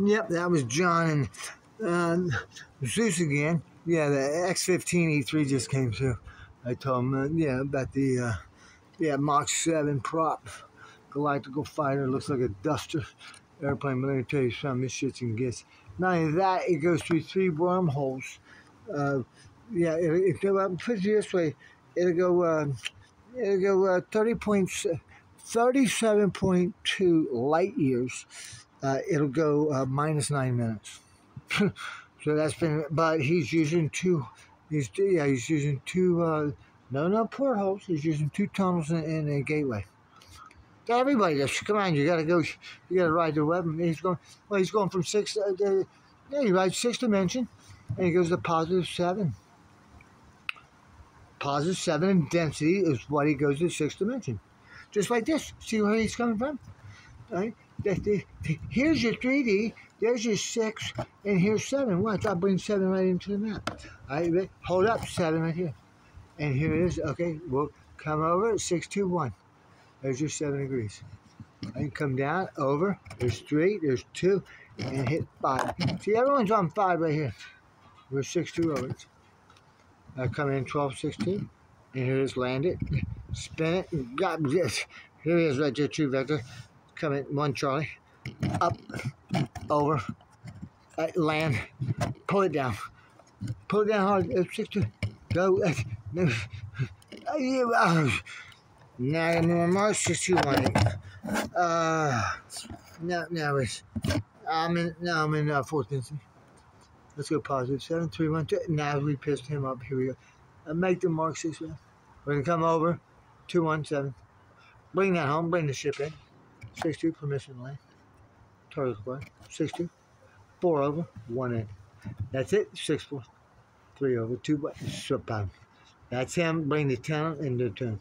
Yep, that was John and uh, Zeus again. Yeah, the X15 E3 just came through. I told him, uh, yeah, about the uh, yeah Mach 7 prop. Galactical fighter looks like a duster airplane, but let me tell you something, this shit's and gets. Not only that, it goes through three wormholes. Uh, yeah, it, it, it, put it this way, it'll go, uh, it'll go uh, 30 points, 37.2 light years. Uh, it'll go uh, minus nine minutes. so that's been, but he's using two, he's, yeah, he's using two, uh, no, no portholes, he's using two tunnels in a gateway. Everybody just come on, you gotta go, you gotta ride the web. He's going, well, he's going from six, uh, yeah, he rides six dimension, and he goes to positive seven. Positive seven in density is what he goes to six dimension. Just like this. See where he's coming from? Right? Here's your 3D, there's your six, and here's seven. Watch, I'll bring seven right into the map. All right, hold up, seven right here. And here it is. Okay, we'll come over, 6, 2, 1. There's your seven degrees. And come down, over, there's three, there's two, and hit five. See, everyone's on five right here. We're six, two over. I come in 12, 16, and here it is, land it, spin it, got this. Here it is right there, two vector. Come in, one Charlie, up, over, uh, land, pull it down. Pull it down hard, uh, six, two, go. Uh, uh, now more Mars just you want Uh now now it's I'm in now I'm in uh, fourth density. Let's go positive seven three one two. Now we pissed him up. Here we go. Uh, make the mark six. We're gonna come over two one seven. Bring that home. Bring the ship in. Six two permission land. Target. Six two. Four over. One in. That's it. Six four. Three over. Two but pound. That's him. Bring the talent in the turn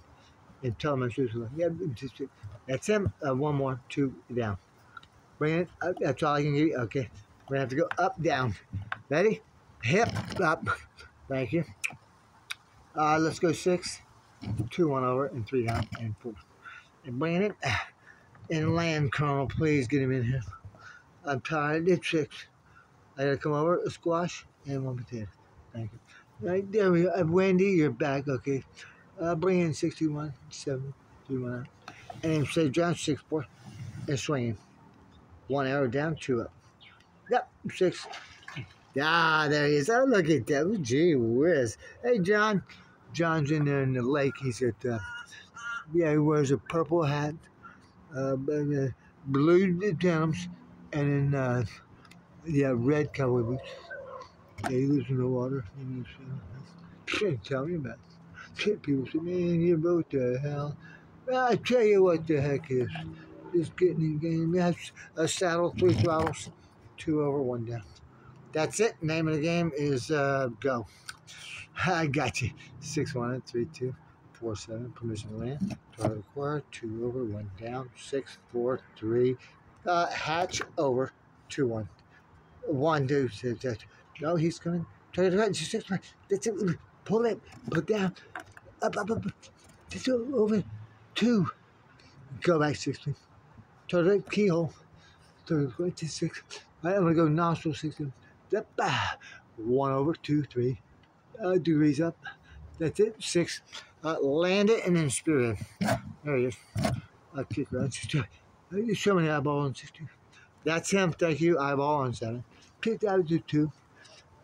and tell him I'm seriously. Yeah, that's him. Uh, one more, two down. Bring it up. That's all I can give you. Okay. We're to have to go up, down. Ready? Hip, up. Thank you. Uh, let's go six, two, one over, and three down, and four. And bring it and land, Colonel. Please get him in here. I'm tired. It's six. I gotta come over, a squash, and one potato. Thank you. Right there we go. Uh, Wendy, you're back. Okay. Uh, bring in 61, 7, 3, 1 out. And then say down 6, 4, and swing One arrow down, two up. Yep, 6. Ah, there he is. Oh, look at that. Gee whiz. Hey, John. John's in there in the lake. He's at, uh, yeah, he wears a purple hat, blue denims, and then, uh, yeah, red cowboy boots. Yeah, he lives in the water. He lives, uh, tell me about it people say, man, you wrote the hell. Well, I tell you what the heck is. Just getting in game. That's a saddle, three throttles, two over, one down. That's it. Name of the game is uh, Go. I got you. Six one three two four seven. Permission land. Target acquired. Two over, one down. Six four three. Uh, hatch over. Two one. One two six. No, he's coming. Target right. Six. That's it. Pull it. Put down up, up, up. Just over two. Go back six, please. Turn keyhole. Turn right to six. Right, I'm gonna go nostril six. Up, one over two, three uh, degrees up. That's it. Six. Uh, land it and then spirit. There he is. I kick around. You show me eyeball on six two. That's him. Thank you. Eyeball on seven. Pick that to two.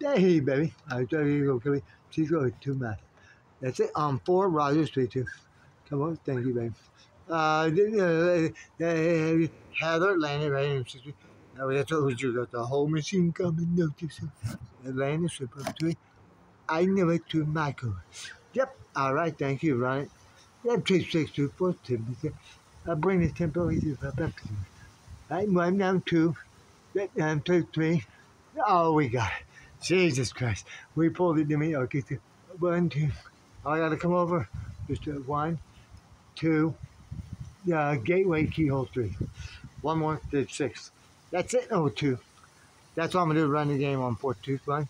There he baby. Right, there you go, Kelly. She's going two math. That's it. Um, four Rogers three two. Come on, thank you, babe. Uh, Heather landed right in sixty. Now that's what you got the whole machine coming. No, Landed super three. I never to Michael. All right. Thank you. It. Yep. Three six two four. I bring the to back to me. Right. One down two. Down um, two three. Oh, we got it. Jesus Christ. We pulled it to me. Okay. One two. I got to come over. Just uh, one, two, yeah, gateway keyhole three. One more, did six. That's it. Oh, two. That's all I'm gonna do. Run the game on four two one.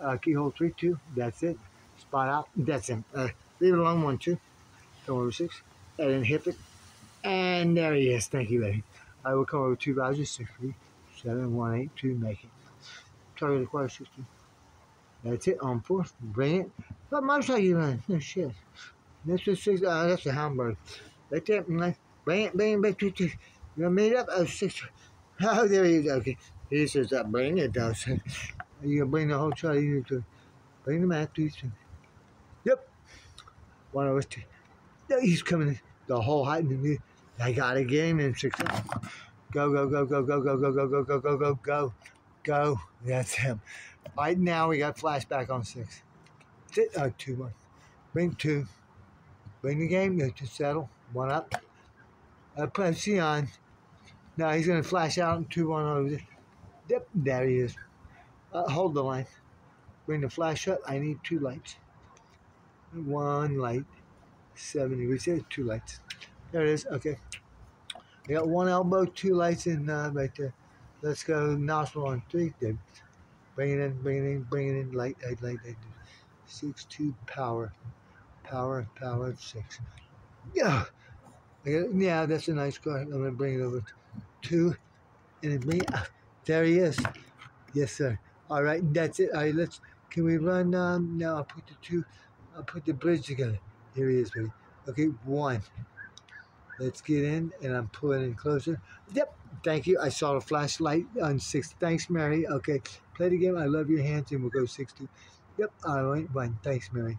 Uh, keyhole three two. That's it. Spot out. That's him. Uh, leave it alone. One two. Come over six. And then hit it. And there he is. Thank you, lady. I will come over two values six three seven, one, eight, two, make it. Target acquire 60. That's it on four. Bring it. What motorcycle you run? No shit. That's the six. Uh, that's the Hamburg. Right there. Bring it. Bring it back to two. You made up? Oh, six. Oh, there you go. Okay. He says, uh, bring it down. You bring the whole truck. You to bring the mat, please. Yep. One of us two. Yeah, he's coming. The whole height. I got get him in six. Go, go, go, go, go, go, go, go, go, go, go, go, go. Go. That's him. Right now, we got flashback on six. Uh, two, one. Bring two. Bring the game to settle. One up. Uh, put C on. Now he's going to flash out in two, one over there. Yep, there he is. Uh, hold the line. Bring the flash up. I need two lights. One light. 70. We said two lights. There it is. Okay. I got one elbow, two lights in uh, right there. Let's go nostril on three. Then bring it in, bring it in, bring it in. Light, light, light, light. Six, two, power. Power, power, six. Yeah. Yeah, that's a nice car. I'm going to bring it over. Two. And bring it. There he is. Yes, sir. All right, that's it. All right, let's. Can we run? Um, now I'll put the two. I'll put the bridge together. Here he is, baby. Okay, one. Let's get in, and I'm pulling in closer. Yep. Thank you. I saw the flashlight on six. Thanks, Mary. Okay, play the game. I love your hands, and we'll go six two. Yep. All right, one. Thanks, Mary.